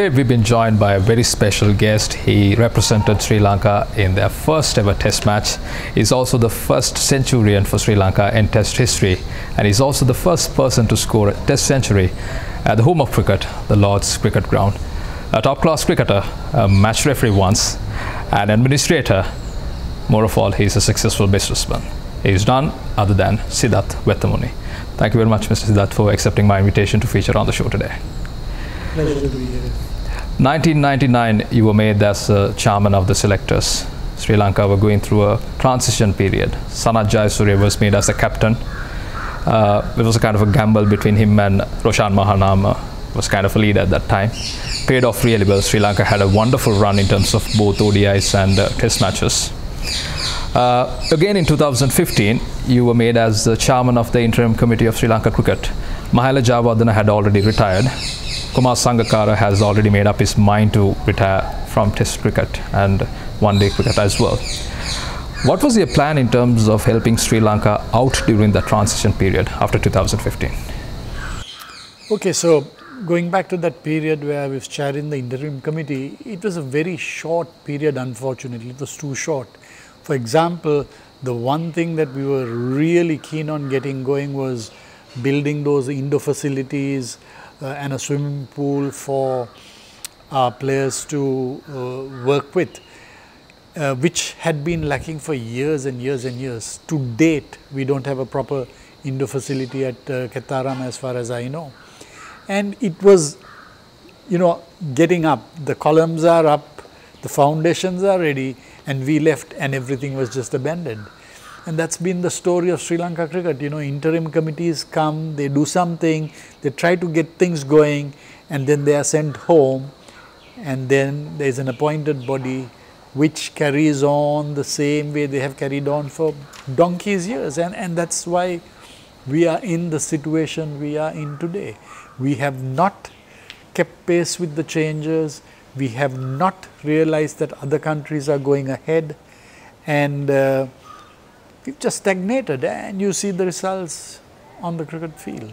Today we've been joined by a very special guest. He represented Sri Lanka in their first ever test match. He's also the first centurion for Sri Lanka in test history and he's also the first person to score a test century at the home of cricket, the Lord's Cricket Ground. A top class cricketer, a match referee once, an administrator, more of all, he's a successful businessman. He's none other than Sidath Wettimuny. Thank you very much, Mr. Sidath, for accepting my invitation to feature on the show today. Pleasure to be here. 1999, you were made as uh, chairman of the selectors. Sri Lanka were going through a transition period. Sanath Jayasuriya was made as a captain. Uh, it was a kind of a gamble between him and Roshan Mahanama, was kind of a leader at that time. Paid off really well. Sri Lanka had a wonderful run in terms of both ODIs and uh, test matches. Uh, again in 2015, you were made as the chairman of the interim committee of Sri Lanka cricket. Mahela Jayawardene had already retired. Kumar Sangakkara has already made up his mind to retire from test cricket and one day cricket as well. What was your plan in terms of helping Sri Lanka out during the transition period after 2015? Okay, so going back to that period where I was chairing the interim committee, it was a very short period, unfortunately. It was too short. For example, the one thing that we were really keen on getting going was building those indoor facilities and a swimming pool for our players to uh, work with, uh, which had been lacking for years and years and years. To date, we don't have a proper indoor facility at uh, Khettarama as far as I know. And it was, you know, getting up. The columns are up, the foundations are ready, and we left and everything was just abandoned. And that's been the story of Sri Lanka cricket. You know, interim committees come, they do something, they try to get things going, and then they are sent home. And then there's an appointed body which carries on the same way they have carried on for donkey's years. And, and that's why we are in the situation we are in today. We have not kept pace with the changes. We have not realized that other countries are going ahead. And uh, we've just stagnated and you see the results on the cricket field.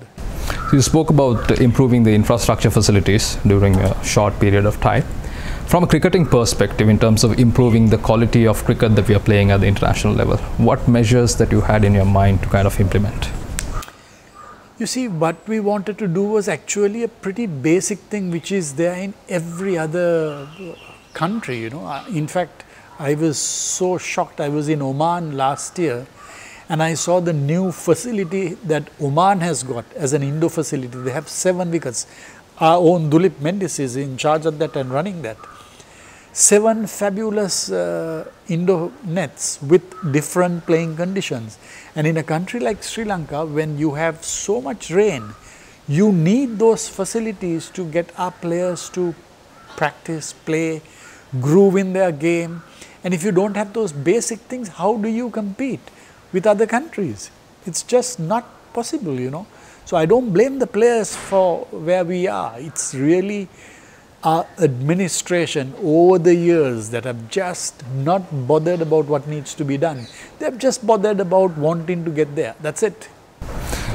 You spoke about improving the infrastructure facilities during a short period of time. From a cricketing perspective, in terms of improving the quality of cricket that we are playing at the international level, what measures that you had in your mind to kind of implement? You see, what we wanted to do was actually a pretty basic thing which is there in every other country, you know. Uh, in fact, I was so shocked. I was in Oman last year and I saw the new facility that Oman has got as an indoor facility. They have seven wickets. Our own Dulip Mendis is in charge of that and running that. Seven fabulous uh, nets with different playing conditions. And in a country like Sri Lanka, when you have so much rain, you need those facilities to get our players to practice, play, groove in their game. And if you don't have those basic things, how do you compete with other countries? It's just not possible, you know. So I don't blame the players for where we are. It's really our administration over the years that have just not bothered about what needs to be done. They've just bothered about wanting to get there. That's it.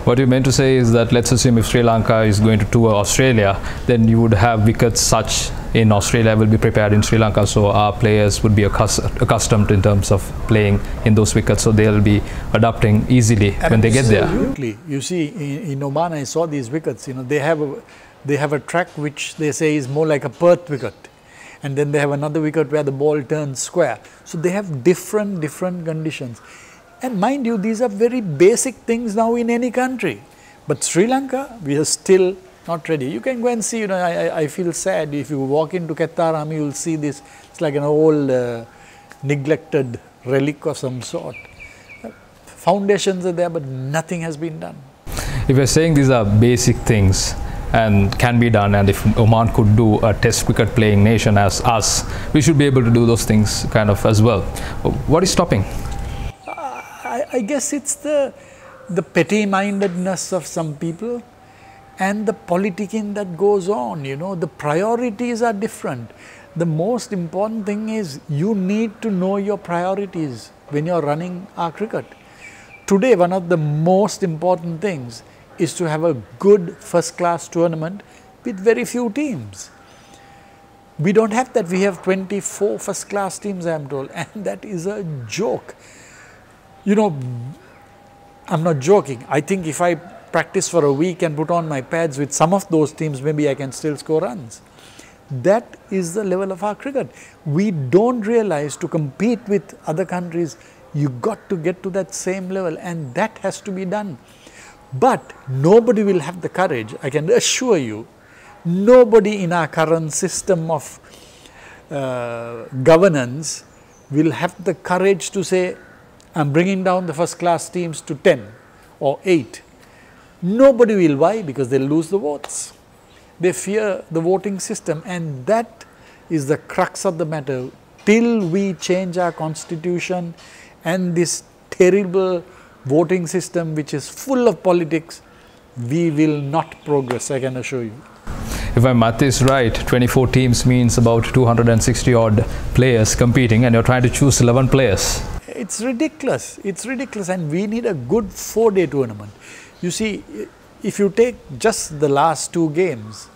What you meant to say is that let's assume if Sri Lanka is going to tour Australia, then you would have wickets such in Australia will be prepared in Sri Lanka, so our players would be accustomed in terms of playing in those wickets, so they'll be adapting easily when they get there. Absolutely. You see, in, in Oman, I saw these wickets. You know, they have a, they have a track which they say is more like a Perth wicket. And then they have another wicket where the ball turns square. So they have different, different conditions. And mind you, these are very basic things now in any country. But Sri Lanka, we are still not ready. You can go and see, you know, I, I feel sad. If you walk into Khettarama, you will see this. It's like an old uh, neglected relic of some sort. Foundations are there, but nothing has been done. If you're saying these are basic things, and can be done and if Oman could do a test cricket playing nation as us we should be able to do those things kind of as well what is stopping I, guess it's the the petty mindedness of some people and the politicking that goes on you know the priorities are different the most important thing is you need to know your priorities when you're running our cricket today one of the most important things is to have a good first class tournament with very few teams. We don't have that. We have 24 first class teams, I am told, and that is a joke. You know, I'm not joking. I think if I practice for a week and put on my pads with some of those teams, maybe I can still score runs. That is the level of our cricket. We don't realize to compete with other countries, you got to get to that same level, and that has to be done. But nobody will have the courage, I can assure you, nobody in our current system of uh, governance will have the courage to say, I'm bringing down the first class teams to 10 or 8. Nobody will. Why? Because they'll lose the votes. They fear the voting system, and that is the crux of the matter. Till we change our constitution and this terrible voting system, which is full of politics, we will not progress, I can assure you if my math is right, 24 teams means about 260 odd players competing and you're trying to choose 11 players. It's ridiculous. It's ridiculous and we need a good four day tournament. You see, if you take just the last two games,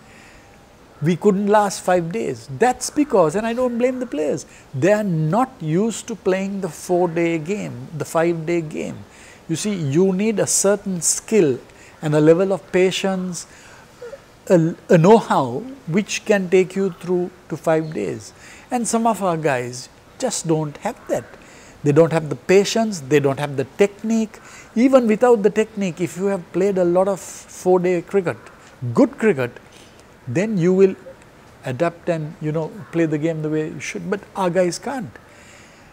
we couldn't last five days. That's because, and I don't blame the players, they are not used to playing the four day game, the five day game. You see, you need a certain skill and a level of patience, a, a know-how which can take you through to five days. And some of our guys just don't have that. They don't have the patience, they don't have the technique. Even without the technique, if you have played a lot of four day cricket, good cricket, then you will adapt and you know play the game the way you should. But our guys can't.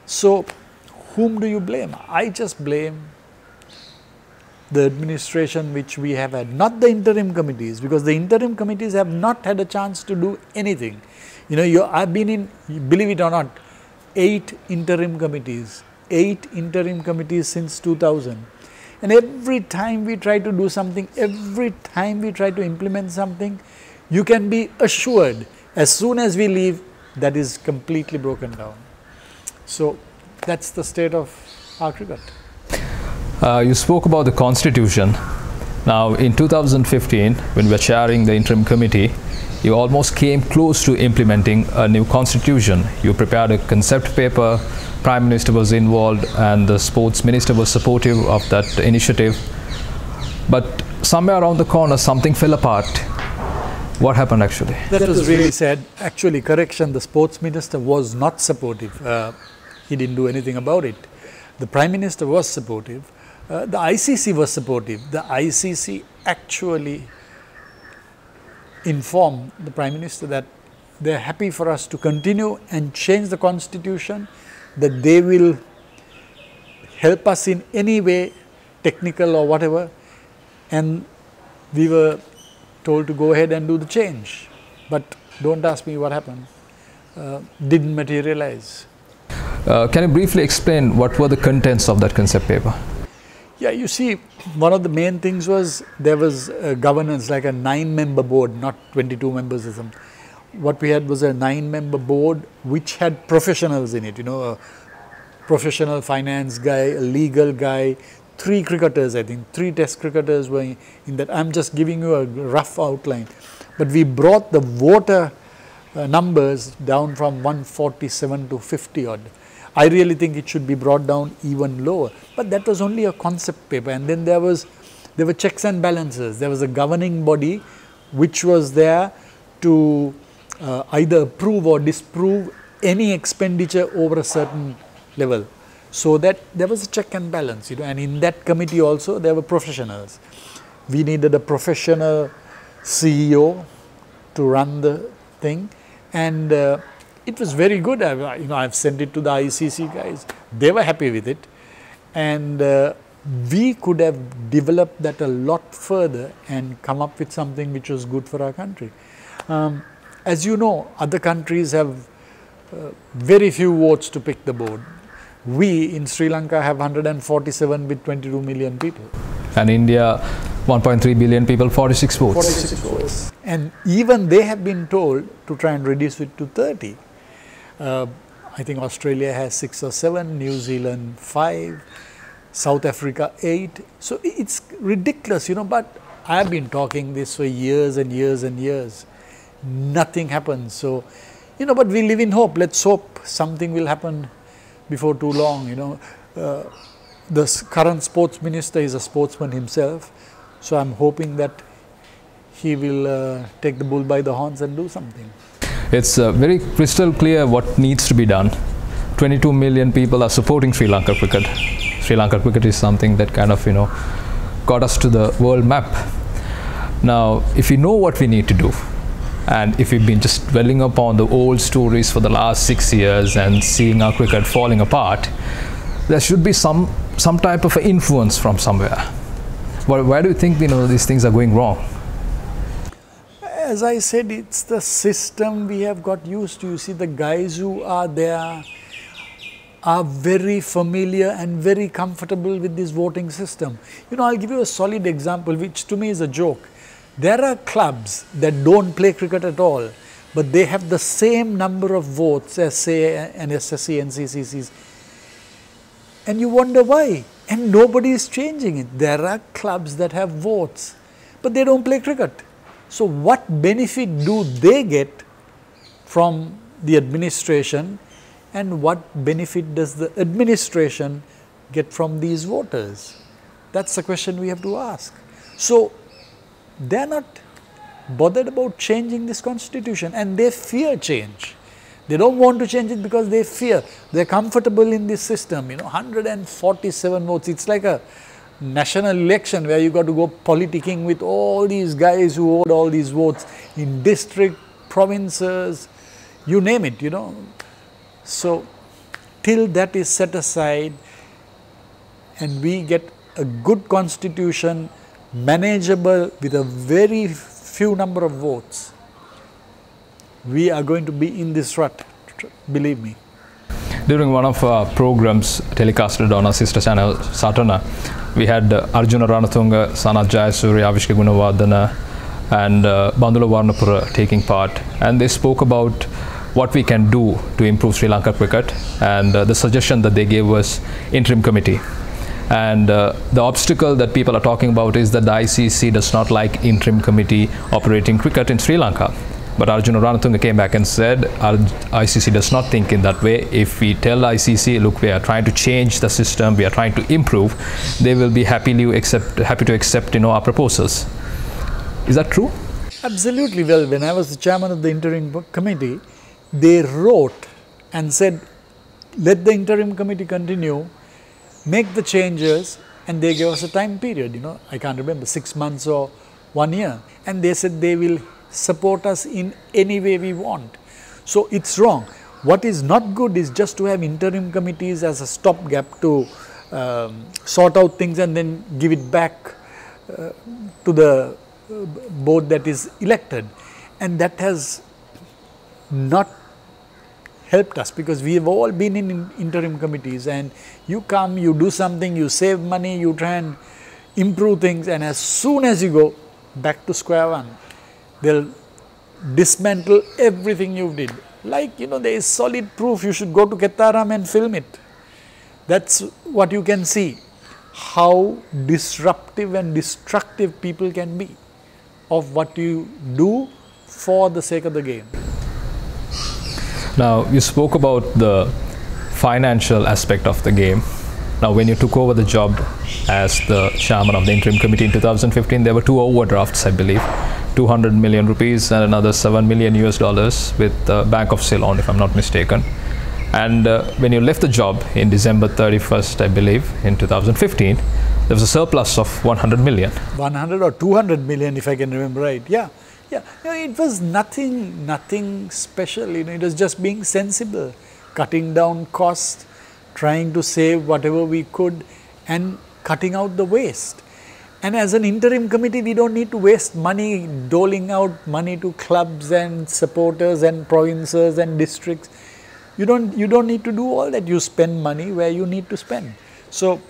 So, whom do you blame? I just blame the administration which we have had, not the interim committees, because the interim committees have not had a chance to do anything. You know, you, I've been in, believe it or not, eight interim committees, eight interim committees since 2000. And every time we try to do something, every time we try to implement something, you can be assured as soon as we leave, that is completely broken down. So that's the state of our cricket. Uh, you spoke about the constitution. Now, in 2015, when we were chairing the interim committee, you almost came close to implementing a new constitution. You prepared a concept paper, Prime Minister was involved, and the sports minister was supportive of that initiative. But somewhere around the corner, something fell apart. What happened actually? That was really sad. Actually, correction, the sports minister was not supportive. Uh, he didn't do anything about it. The prime minister was supportive. Uh, the ICC was supportive. The ICC actually informed the Prime Minister that they are happy for us to continue and change the constitution, that they will help us in any way, technical or whatever, and we were told to go ahead and do the change. But don't ask me what happened. Uh, didn't materialize. Uh, can you briefly explain what were the contents of that concept paper? Yeah, you see, one of the main things was there was governance, like a nine member board, not 22 members or. What we had was a nine member board which had professionals in it, you know, a professional finance guy, a legal guy, three cricketers, I think, three test cricketers were in that. I'm just giving you a rough outline. But we brought the voter uh, numbers down from 147 to 50 odd. I really think it should be brought down even lower. But that was only a concept paper. And then there was there were checks and balances. There was a governing body which was there to uh, either approve or disprove any expenditure over a certain level. So that there was a check and balance, you know, and in that committee also there were professionals. We needed a professional CEO to run the thing, and uh, it was very good. I, you know, I've sent it to the ICC guys. They were happy with it, and uh, we could have developed that a lot further and come up with something which was good for our country. Um, as you know, other countries have uh, very few votes to pick the board. We in Sri Lanka have 147 with 22 million people. And India, 1.3 billion people, 46 votes. 46 votes. And even they have been told to try and reduce it to 30. Uh, I think Australia has six or seven, New Zealand five, South Africa eight. So it's ridiculous, you know, but I've been talking this for years and years and years. Nothing happens. So You know, but we live in hope. Let's hope something will happen before too long. You know, uh, the current sports minister is a sportsman himself, so I'm hoping that he will uh, take the bull by the horns and do something. It's uh, very crystal clear what needs to be done. 22 million people are supporting Sri Lanka cricket. Sri Lanka cricket is something that kind of, you know, got us to the world map. Now, if we know what we need to do, and if we've been just dwelling upon the old stories for the last six years and seeing our cricket falling apart, there should be some some type of influence from somewhere. Why, why do you think you know these things are going wrong? As I said, it's the system we have got used to. You see, the guys who are there are very familiar and very comfortable with this voting system. You know, I'll give you a solid example, which to me is a joke. There are clubs that don't play cricket at all, but they have the same number of votes as say an SSC and CCCs. And you wonder why. And nobody is changing it. There are clubs that have votes, but they don't play cricket. So what benefit do they get from the administration and what benefit does the administration get from these voters? That's the question we have to ask. So they are not bothered about changing this constitution and they fear change. They don't want to change it because they fear. They're comfortable in this system, you know, 147 votes. It's like a national election where you got to go politicking with all these guys who hold all these votes in district, provinces, you name it, you know. So, till that is set aside and we get a good constitution manageable with a very few number of votes, we are going to be in this rut, believe me. During one of our programs telecasted on our sister channel Satana, we had uh, Arjuna Ranatunga, Sanath Jayasuriya, Avishka Gunawardene and uh, Bandula Warnapura taking part and they spoke about what we can do to improve Sri Lanka cricket and uh, the suggestion that they gave was interim committee and uh, the obstacle that people are talking about is that the ICC does not like interim committee operating cricket in Sri Lanka. But Arjuna Ranatunga came back and said ICC does not think in that way. If we tell ICC, look, we are trying to change the system, we are trying to improve, they will be happily accept, happy to accept you know, our proposals. Is that true? Absolutely. Well, when I was the chairman of the interim committee, they wrote and said, let the interim committee continue make the changes and they gave us a time period, you know, I can't remember, six months or one year. And they said they will support us in any way we want. So it's wrong. What is not good is just to have interim committees as a stopgap to um, sort out things and then give it back uh, to the uh, board that is elected. And that has not helped us because we have all been in interim committees and you come, you do something, you save money, you try and improve things and as soon as you go back to square one, they'll dismantle everything you've did. Like, you know, there is solid proof, you should go to Khettarama and film it. That's what you can see, how disruptive and destructive people can be of what you do for the sake of the game. Now, you spoke about the financial aspect of the game. Now, when you took over the job as the chairman of the interim committee in 2015, there were two overdrafts, I believe, 200 million rupees and another 7 million US dollars with the Bank of Ceylon, if I'm not mistaken. And uh, when you left the job in December 31st, I believe, in 2015, there was a surplus of 100 million. 100 or 200 million, if I can remember right. Yeah. Yeah, you know, it was nothing, nothing special. You know, it was just being sensible, cutting down costs, trying to save whatever we could, and cutting out the waste. And as an interim committee, we don't need to waste money doling out money to clubs and supporters and provinces and districts. You don't, you don't need to do all that. You spend money where you need to spend. So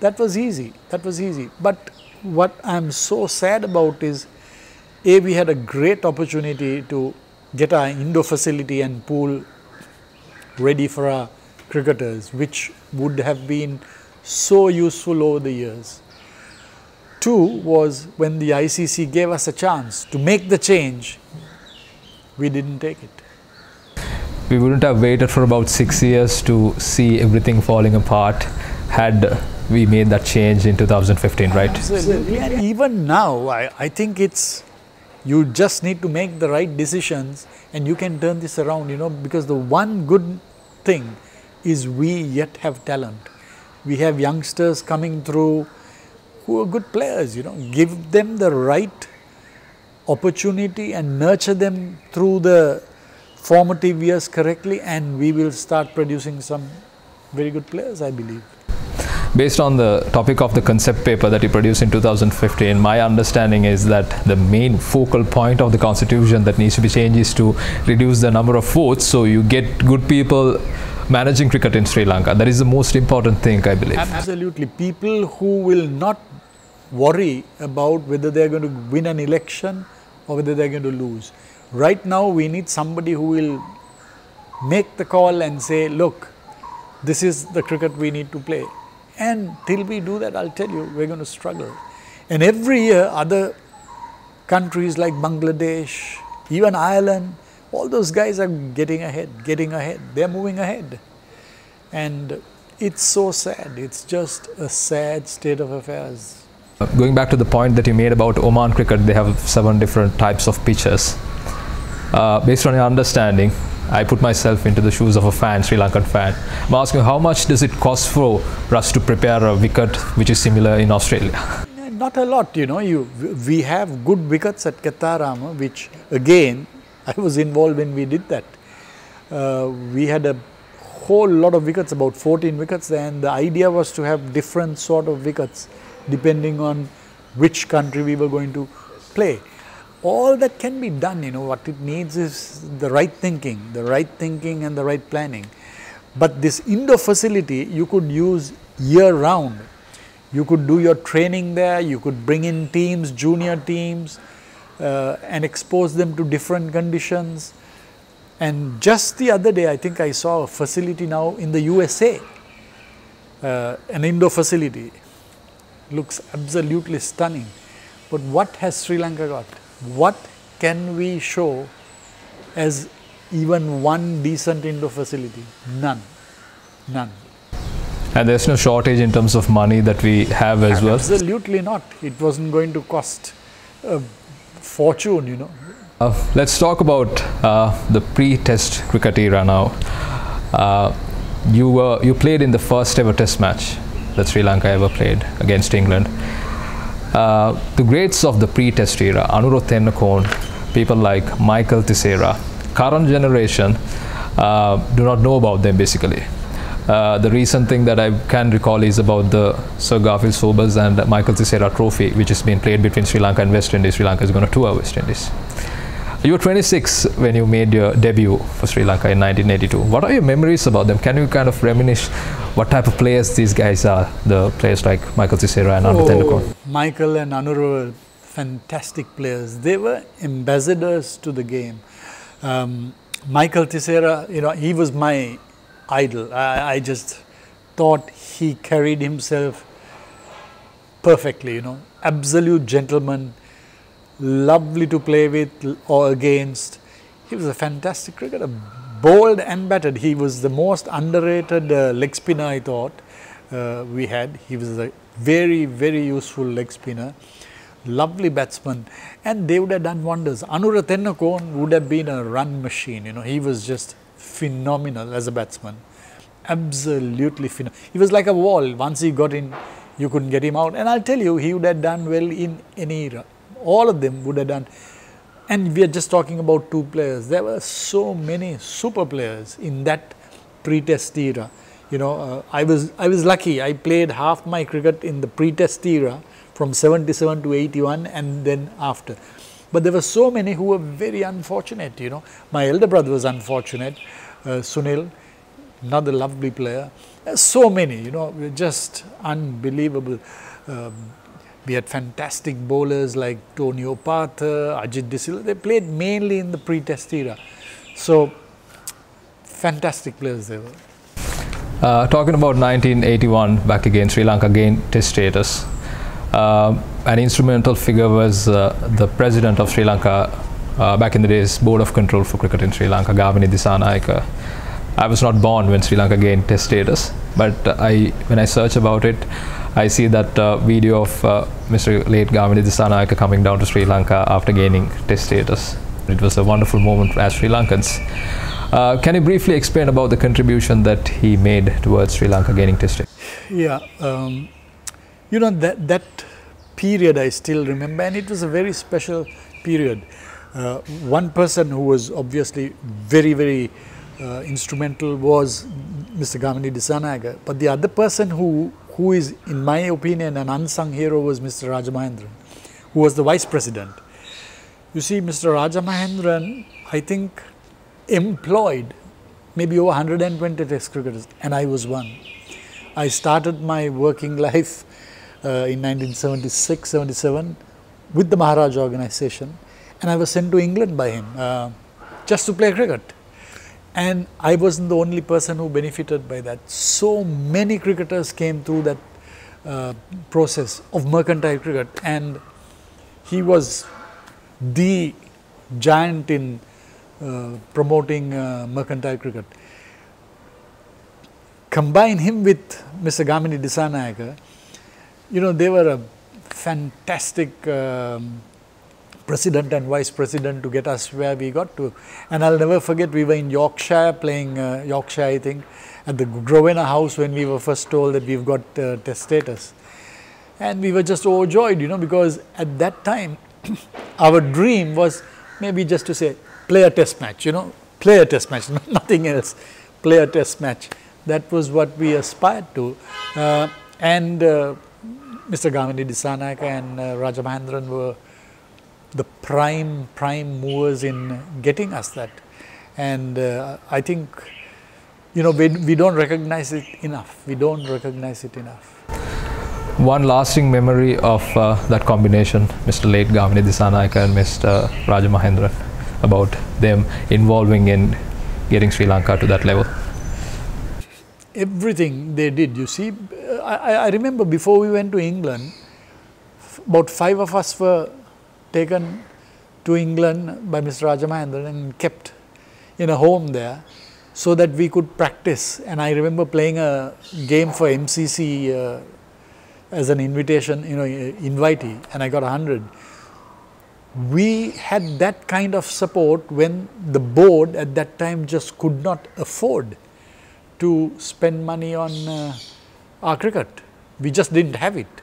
that was easy. That was easy. But what I'm so sad about is a, we had a great opportunity to get our indoor facility and pool ready for our cricketers, which would have been so useful over the years. Two was when the ICC gave us a chance to make the change, we didn't take it. we wouldn't have waited for about six years to see everything falling apart had we made that change in 2015, right? Absolutely. And even now, I, I think it's you just need to make the right decisions and you can turn this around, you know, because the one good thing is we yet have talent. We have youngsters coming through who are good players, you know, give them the right opportunity and nurture them through the formative years correctly and we will start producing some very good players, I believe. Based on the topic of the concept paper that you produced in 2015, my understanding is that the main focal point of the constitution that needs to be changed is to reduce the number of votes so you get good people managing cricket in Sri Lanka. That is the most important thing, I believe. Absolutely. People who will not worry about whether they're going to win an election or whether they're going to lose. Right now, we need somebody who will make the call and say, look, this is the cricket we need to play. And till we do that, I'll tell you, we're going to struggle. And every year, other countries like Bangladesh, even Ireland, all those guys are getting ahead, getting ahead. They're moving ahead. And it's so sad. It's just a sad state of affairs. Going back to the point that you made about Oman cricket, they have seven different types of pitches. Uh, based on your understanding, I put myself into the shoes of a fan, Sri Lankan fan. I'm asking how much does it cost for us to prepare a wicket which is similar in Australia? Not a lot, you know. You we have good wickets at Khettarama, which again I was involved when we did that. Uh, we had a whole lot of wickets, about 14 wickets, and the idea was to have different sort of wickets depending on which country we were going to play. All that can be done, you know, what it needs is the right thinking, the right thinking and the right planning. But this indoor facility you could use year round. You could do your training there, you could bring in teams, junior teams, uh, and expose them to different conditions. And just the other day, I think I saw a facility now in the USA, uh, an indoor facility looks absolutely stunning. But what has Sri Lanka got? What can we show as even one decent indoor facility? None. None. And there's no shortage in terms of money that we have as well? Absolutely not. It wasn't going to cost a fortune, you know. Uh, let's talk about uh, the pre-test cricket era now. Uh, you were you played in the first ever test match that Sri Lanka ever played against England. Uh, the greats of the pre-test era, Anura Tennakoon, people like Michael Tissera, current generation uh, do not know about them basically. Uh, the recent thing that I can recall is about the Sir Garfield Sobers and Michael Tissera trophy, which has been played between Sri Lanka and West Indies. Sri Lanka is going to tour West Indies. You were 26 when you made your debut for Sri Lanka in 1982. What are your memories about them? Can you kind of reminisce what type of players these guys are? The players like Michael Tissera and Anura oh, Michael and Anura were fantastic players. They were ambassadors to the game. Um, Michael Tissera, you know, he was my idol. I, I just thought he carried himself perfectly, you know, absolute gentleman lovely to play with or against. He was a fantastic cricketer, bold and battered. He was the most underrated uh, leg spinner I thought uh, we had. He was a very, very useful leg spinner, lovely batsman, and they would have done wonders. Anura Tennakoon would have been a run machine. You know, he was just phenomenal as a batsman, absolutely phenomenal. He was like a wall. Once he got in, you couldn't get him out. And I'll tell you, he would have done well in any era all of them would have done. And we are just talking about two players. There were so many super players in that pre-test era. You know, uh, I was I was lucky. I played half my cricket in the pre-test era from 77 to 81 and then after. But there were so many who were very unfortunate, you know. My elder brother was unfortunate, Sunil, another lovely player. so many, you know, just unbelievable. Um, we had fantastic bowlers like Tony Opatha, Ajit De Silva. They played mainly in the pre-test era. So, fantastic players they were. Uh, talking about 1981, back again, Sri Lanka gained test status. Uh, an instrumental figure was uh, the president of Sri Lanka uh, back in the days, Board of Control for Cricket in Sri Lanka, Gamini Dissanayake. I was not born when Sri Lanka gained Test status, but I when I search about it, I see that uh, video of uh, Mr. late Gamini Dissanayake coming down to Sri Lanka after gaining Test status. It was a wonderful moment for as Sri Lankans. Uh, can you briefly explain about the contribution that he made towards Sri Lanka gaining Test status? Yeah, um, you know that that period I still remember, and it was a very special period. Uh, one person who was obviously very very uh, instrumental was Mr. Gamini Dissanayake, but the other person who who is, in my opinion, an unsung hero was Mr. Rajamahendran, who was the vice president. You see, Mr. Rajamahendran, I think, employed maybe over 120 test cricketers, and I was one. I started my working life uh, in 1976 77 with the Maharaj organization, and I was sent to England by him uh, just to play cricket. And I wasn't the only person who benefited by that. So many cricketers came through that uh, process of mercantile cricket, and he was the giant in uh, promoting uh, mercantile cricket. Combine him with Mr. Gamini Dissanayake, you know, they were a fantastic um, president and vice president to get us where we got to. And I'll never forget, we were in Yorkshire playing uh, Yorkshire, I think, at the Grosvenor House when we were first told that we've got uh, test status. And we were just overjoyed, you know, because at that time, our dream was maybe just to say, play a test match, you know, play a test match, nothing else, play a test match. That was what we aspired to. Uh, and uh, Mr. Gamini Dissanayake and uh, Rajamahendran were the prime, prime movers in getting us that. And uh, I think, you know, we, we don't recognize it enough. We don't recognize it enough. One lasting memory of uh, that combination, Mr. Late Gamini Dissanayake and Mr. Rajamahendran, about them involving in getting Sri Lanka to that level. Everything they did, you see, I, I remember before we went to England, about five of us were taken to England by Mr. Rajamahendran and kept in a home there so that we could practice. And I remember playing a game for MCC uh, as an invitation, you know, invitee, and I got 100. We had that kind of support when the board at that time just could not afford to spend money on uh, our cricket. We just didn't have it.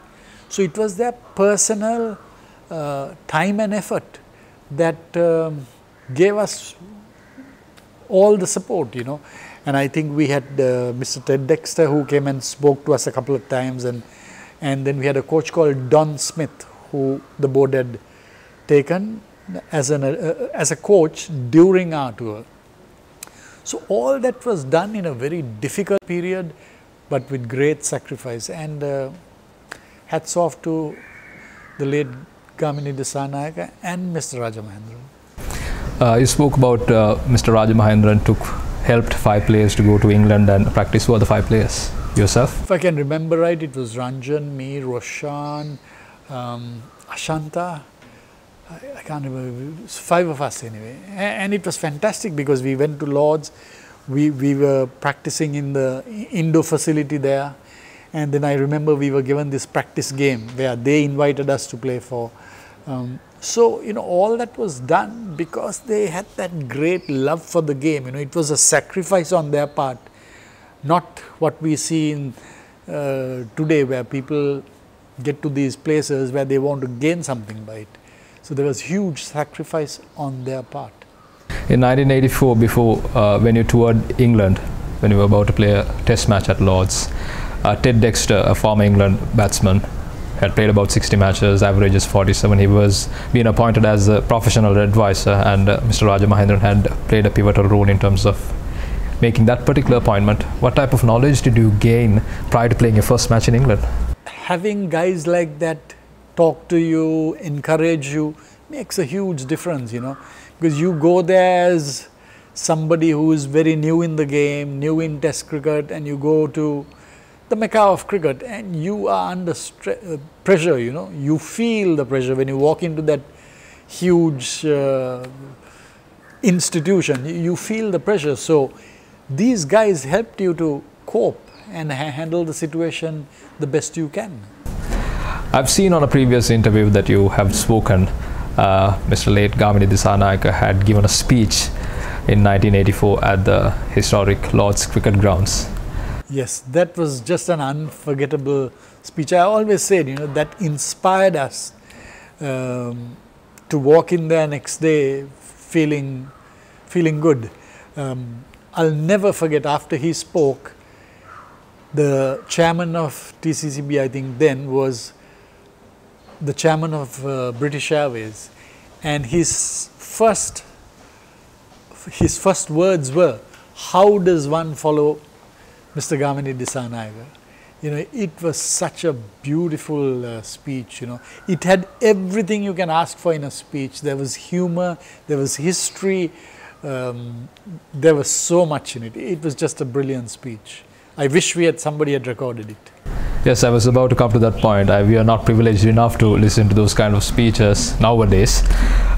So it was their personal time and effort that um, gave us all the support, you know. And I think we had uh, Mr. Ted Dexter who came and spoke to us a couple of times, and and then we had a coach called Don Smith who the board had taken as an uh, as a coach during our tour. So all that was done in a very difficult period, but with great sacrifice. And uh, hats off to the late Gamini Dissanayake and Mr. Rajamahendran. Uh, you spoke about uh, Mr. Rajamahendran took helped five players to go to England and practice. Who are the five players? Yourself? If I can remember right, it was Ranjan, me, Roshan, um, Ashanta. I, I, can't remember. It was five of us anyway, and, and it was fantastic because we went to Lords. We we were practicing in the indoor facility there, and then I remember we were given this practice game where they invited us to play for um, so, you know, all that was done because they had that great love for the game. You know, it was a sacrifice on their part, not what we see in uh, today where people get to these places where they want to gain something by it. So, there was huge sacrifice on their part. In 1984, before uh, when you toured England, when you were about to play a test match at Lords, Ted Dexter, a former England batsman, had played about 60 matches, averages 47. He was being appointed as a professional advisor, and uh, Mr. Rajamahendran had played a pivotal role in terms of making that particular appointment. What type of knowledge did you gain prior to playing your first match in England? Having guys like that talk to you, encourage you, makes a huge difference, you know, because you go there as somebody who is very new in the game, new in Test cricket, and you go to the mecca of cricket and you are under uh, pressure, you know, you feel the pressure when you walk into that huge uh, institution, you feel the pressure. So, these guys helped you to cope and ha- handle the situation the best you can. I've seen on a previous interview that you have spoken. Uh, Mr. Late Gamini Dissanayake had given a speech in 1984 at the historic Lord's Cricket Grounds. Yes, that was just an unforgettable speech. I always said, you know, that inspired us um, to walk in there next day feeling feeling good. Um, I'll never forget after he spoke, the chairman of TCCB, I think then was the chairman of uh, British Airways, and his first his first words were, "How does one follow Mr. Gamini Dissanayake?" You know, it was such a beautiful uh, speech. You know, it had everything you can ask for in a speech. There was humor, there was history, um, there was so much in it. It was just a brilliant speech. I wish we had somebody had recorded it. Yes, I was about to come to that point. I, we are not privileged enough to listen to those kind of speeches nowadays.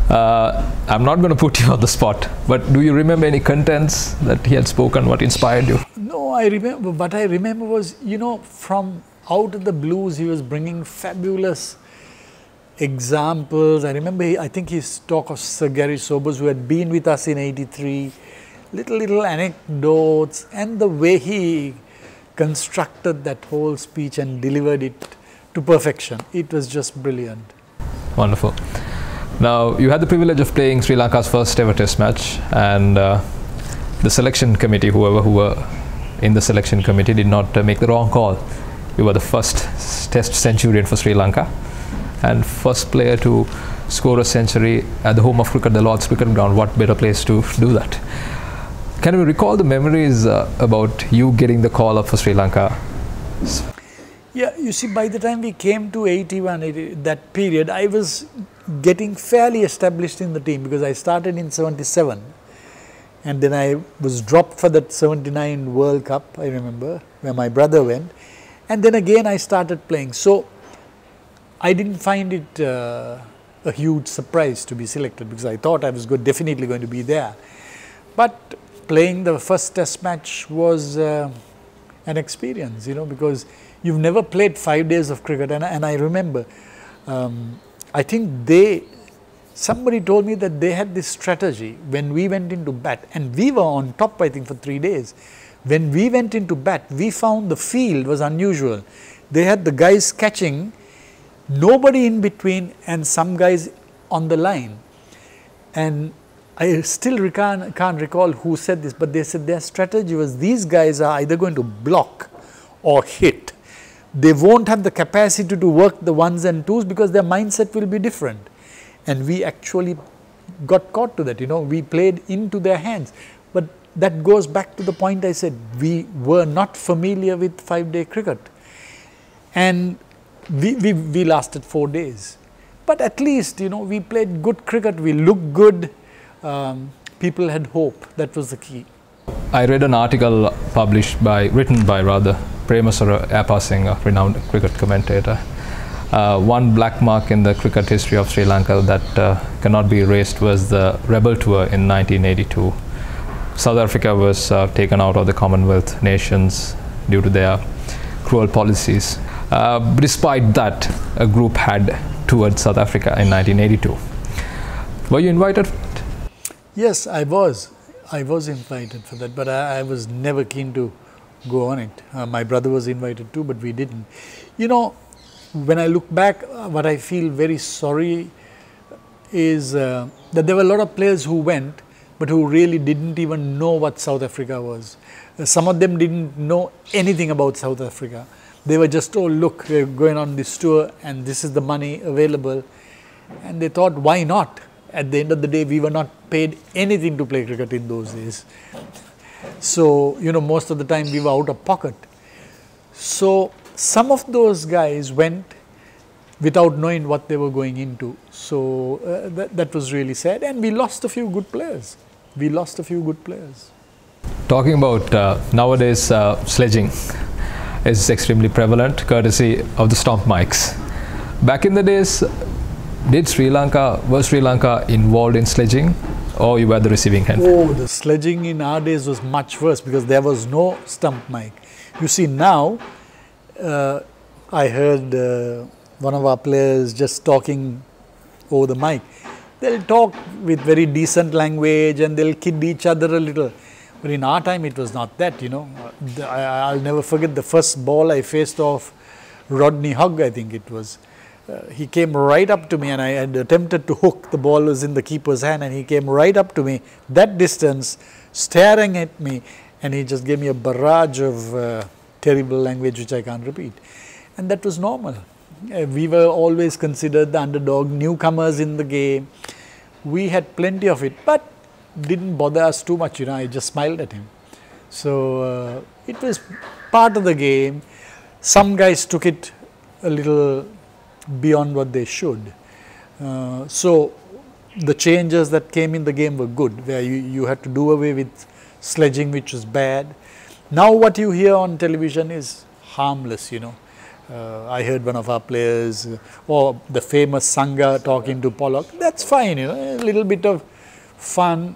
Uh, I'm not going to put you on the spot, but do you remember any contents that he had spoken? What inspired you? No, I remember. What I remember was, you know, from out of the blues, he was bringing fabulous examples. I remember, he, I think his talk of Sir Gary Sobers, who had been with us in '83. Little little anecdotes, and the way he constructed that whole speech and delivered it to perfection. It was just brilliant. Wonderful. Now, you had the privilege of playing Sri Lanka's first ever test match, and uh, the selection committee, whoever who were in the selection committee, did not uh, make the wrong call. You were the first test centurion for Sri Lanka, and first player to score a century at the home of cricket, the Lord's Cricket Ground. What better place to do that? Can we recall the memories uh, about you getting the call up for Sri Lanka? Yeah, you see, by the time we came to 81, 80, that period, I was getting fairly established in the team because I started in 77 and then I was dropped for that 79 World Cup, I remember, where my brother went. And then again, I started playing. So I didn't find it uh, a huge surprise to be selected because I thought I was good, definitely going to be there. But playing the first test match was uh, an experience, you know, because you've never played five days of cricket. And, and I remember, um, I think they, somebody told me that they had this strategy when we went into bat, and we were on top, I think, for three days. When we went into bat, we found the field was unusual. They had the guys catching, nobody in between, and some guys on the line. And I still can't, can't recall who said this, but they said their strategy was these guys are either going to block or hit. They won't have the capacity to work the ones and twos because their mindset will be different. And we actually got caught to that, you know, we played into their hands. But that goes back to the point I said, we were not familiar with five day cricket. And we, we, we lasted four days. But at least, you know, we played good cricket, we looked good, um, people had hope. That was the key. I read an article published by, written by rather, Premasara a renowned cricket commentator. Uh, one black mark in the cricket history of Sri Lanka that uh, cannot be erased was the rebel tour in 1982. South Africa was uh, taken out of the Commonwealth nations due to their cruel policies. Uh, despite that, a group had toured South Africa in 1982. Were you invited Yes, I was. I was invited for that, but I, I was never keen to go on it. Uh, my brother was invited too, but we didn't. You know, when I look back, uh, what I feel very sorry is uh, that there were a lot of players who went, but who really didn't even know what South Africa was. Uh, some of them didn't know anything about South Africa. They were just told, look, we're going on this tour and this is the money available. And they thought, why not? At the end of the day, we were not paid anything to play cricket in those days. So, you know, most of the time we were out of pocket. So, some of those guys went without knowing what they were going into. So, uh, that, that was really sad. And we lost a few good players. We lost a few good players. Talking about uh, nowadays, uh, sledging is extremely prevalent, courtesy of the stump mics. Back in the days, did Sri Lanka, was Sri Lanka involved in sledging? or you were the receiving end? Oh, the sledging in our days was much worse because there was no stump mic. You see, now uh, I heard uh, one of our players just talking over the mic. They'll talk with very decent language and they'll kid each other a little. But in our time, it was not that, you know. I, will never forget the first ball I faced off Rodney Hogg, I think it was. Uh, he came right up to me and I had attempted to hook. The ball was in the keeper's hand and he came right up to me, that distance, staring at me, and he just gave me a barrage of uh, terrible language which I can't repeat. And that was normal. Uh, we were always considered the underdog, newcomers in the game. We had plenty of it, but didn't bother us too much, you know, I just smiled at him. So uh, it was part of the game. Some guys took it a little beyond what they should. Uh, so the changes that came in the game were good, where you, you had to do away with sledging, which was bad. Now what you hear on television is harmless, you know. Uh, I heard one of our players, uh, or the famous Sanga talking to Pollock. That's fine, you know, a little bit of fun,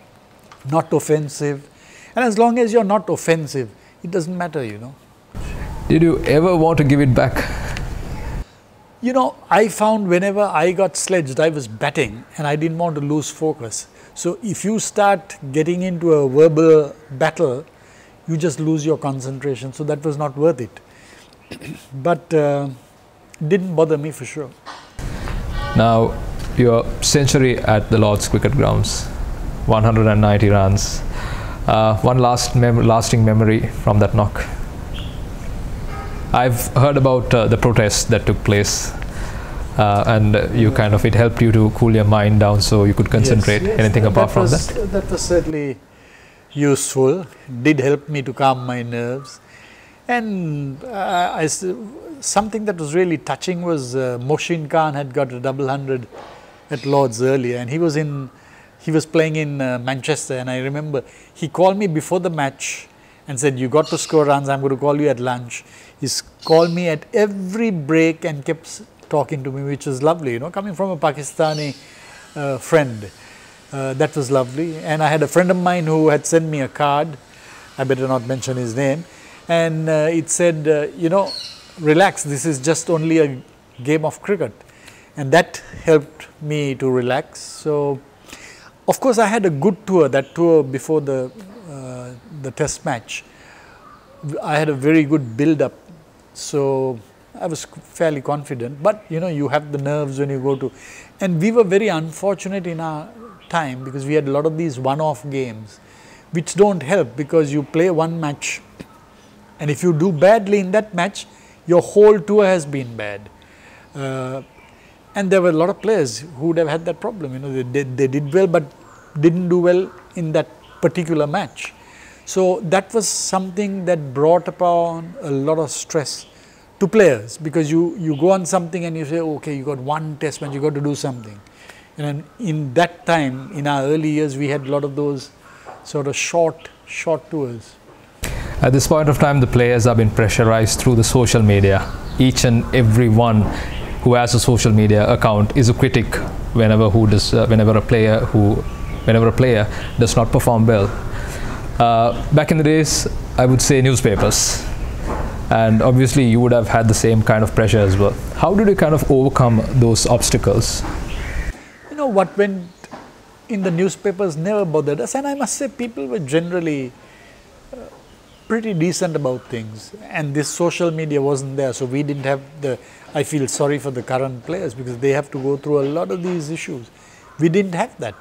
not offensive. And as long as you're not offensive, it doesn't matter, you know. Did you ever want to give it back? You know, I found whenever I got sledged, I was batting and I didn't want to lose focus. So if you start getting into a verbal battle, you just lose your concentration. So that was not worth it. but uh, didn't bother me for sure. Now, your century at the Lord's Cricket Grounds, 190 runs. Uh, one last mem lasting memory from that knock. I've heard about uh, the protests that took place, uh, and you kind of it helped you to cool your mind down so you could concentrate. Yes, yes, Anything apart from was, that? That was certainly useful. Did help me to calm my nerves. And uh, I, something that was really touching was uh, Mohsin Khan had got a double hundred at Lords earlier, and he was in, he was playing in uh, Manchester, and I remember he called me before the match and said, "You got to score runs. I'm going to call you at lunch." He's called me at every break and kept talking to me, which was lovely. You know, coming from a Pakistani uh, friend, uh, that was lovely. And I had a friend of mine who had sent me a card. I better not mention his name and uh, it said, uh, you know, relax, this is just only a game of cricket. And that helped me to relax. So, of course, I had a good tour, that tour before the, uh, the test match. I had a very good build up. So, I was fairly confident, but you know, you have the nerves when you go to, and we were very unfortunate in our time because we had a lot of these one off games which don't help because you play one match and if you do badly in that match, your whole tour has been bad. Uh, and there were a lot of players who would have had that problem. You know, they did, they did well, but didn't do well in that particular match. So that was something that brought upon a lot of stress to players because you, you go on something and you say, okay, you got one test match, you got to do something. And in that time, in our early years, we had a lot of those sort of short, short tours. At this point of time, the players have been pressurized through the social media. Each and every one who has a social media account is a critic whenever who does uh, whenever a player who whenever a player does not perform well. Uh, back in the days, I would say newspapers, and obviously you would have had the same kind of pressure as well. How did you kind of overcome those obstacles? Know what went in the newspapers never bothered us, and I must say people were generally pretty decent about things. And this social media wasn't there so we didn't have the I feel sorry for the current players because they have to go through a lot of these issues. We didn't have that.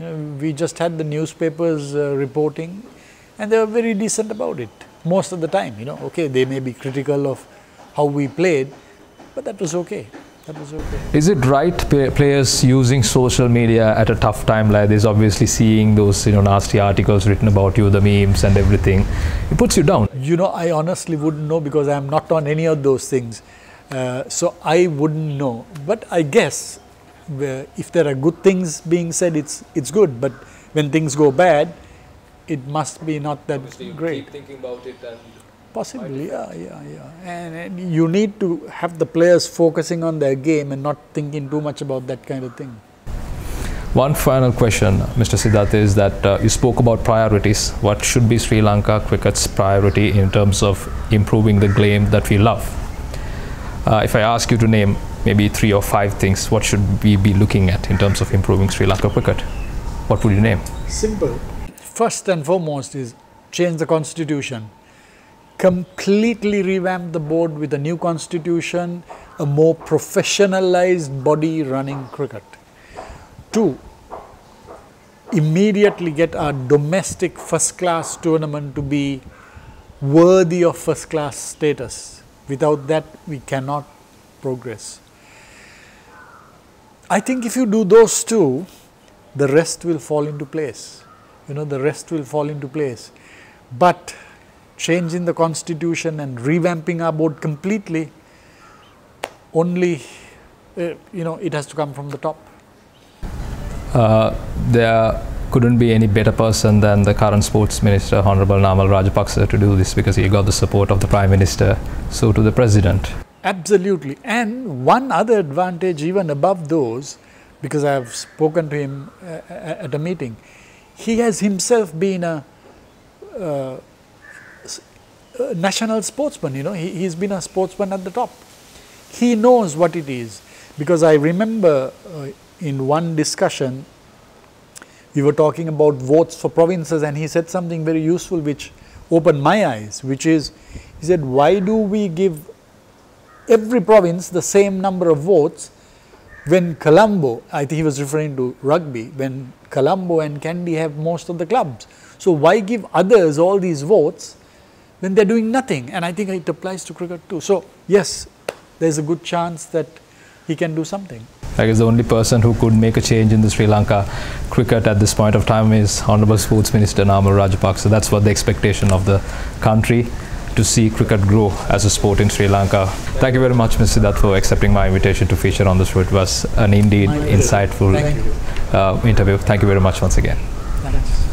You know, we just had the newspapers uh, reporting and they were very decent about it most of the time. You know okay they may be critical of how we played but that was okay. Is it right players using social media at a tough time like this, obviously seeing those you know nasty articles written about you, the memes and everything, it puts you down? You know, I honestly wouldn't know because I'm not on any of those things. Uh, so I wouldn't know. But I guess if there are good things being said, it's it's good. But when things go bad, it must be not that Obviously great. Keep thinking about it and Possibly, yeah, yeah, yeah. And, and, you need to have the players focusing on their game and not thinking too much about that kind of thing. One final question, Mr. Sidath, is that uh, you spoke about priorities. What should be Sri Lanka cricket's priority in terms of improving the game that we love? Uh, if I ask you to name maybe three or five things, what should we be looking at in terms of improving Sri Lanka cricket? What would you name? Simple. First and foremost is change the constitution. Completely revamp the board with a new constitution, a more professionalized body running cricket. Two, immediately get our domestic first class tournament to be worthy of first class status. Without that, we cannot progress. I think if you do those two, the rest will fall into place. You know, the rest will fall into place. But changing the constitution and revamping our board completely, only, uh, you know, it has to come from the top. Uh, there couldn't be any better person than the current sports minister, Honorable Namal Rajapaksa, to do this because he got the support of the Prime Minister, so to the President. Absolutely. And one other advantage, even above those, because I have spoken to him uh, at a meeting, he has himself been a, uh, a national sportsman, you know, he, he's been a sportsman at the top. He knows what it is because I remember uh, in one discussion, we were talking about votes for provinces and he said something very useful which opened my eyes, which is, he said, why do we give every province the same number of votes when Colombo, I think he was referring to rugby, when Colombo and Kandy have most of the clubs. So why give others all these votes when they're doing nothing? And I think it applies to cricket too. So yes, there's a good chance that he can do something. I guess the only person who could make a change in the Sri Lanka cricket at this point of time is Honorable Sports Minister Namal Rajapaksa. So that's what the expectation of the country to see cricket grow as a sport in Sri Lanka. Thank you very much, Mr. Sidath, for accepting my invitation to feature on the show. It was an indeed insightful uh, interview. Thank you very much once again. Thanks.